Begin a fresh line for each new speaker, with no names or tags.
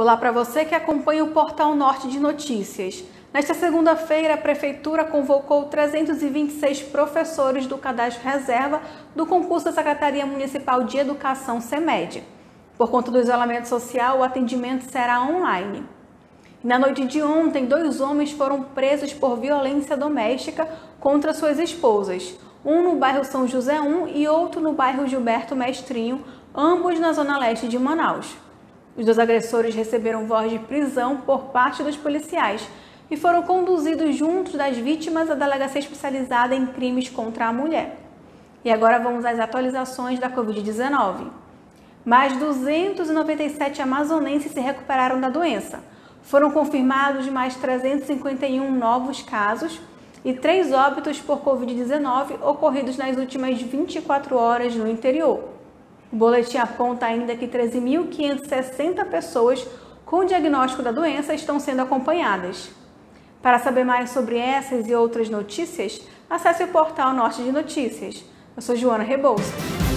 Olá para você que acompanha o Portal Norte de Notícias. Nesta segunda-feira, a Prefeitura convocou 326 professores do cadastro reserva do concurso da Secretaria Municipal de Educação SEMED. Por conta do isolamento social, o atendimento será online. Na noite de ontem, dois homens foram presos por violência doméstica contra suas esposas, um no bairro São José 1 e outro no bairro Gilberto Mestrinho, ambos na zona leste de Manaus. Os dois agressores receberam voz de prisão por parte dos policiais e foram conduzidos juntos das vítimas à delegacia especializada em crimes contra a mulher. E agora vamos às atualizações da Covid-19. Mais 297 amazonenses se recuperaram da doença. Foram confirmados mais 351 novos casos e três óbitos por Covid-19 ocorridos nas últimas 24 horas no interior. O boletim aponta ainda que 13.560 pessoas com diagnóstico da doença estão sendo acompanhadas. Para saber mais sobre essas e outras notícias, acesse o portal Norte de Notícias. Eu sou Joana Rebouça.